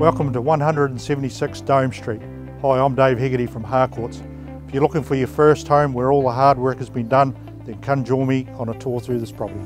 Welcome to 176 Dome Street. Hi, I'm Dave Hegarty from Harcourts. If you're looking for your first home where all the hard work has been done, then come join me on a tour through this property.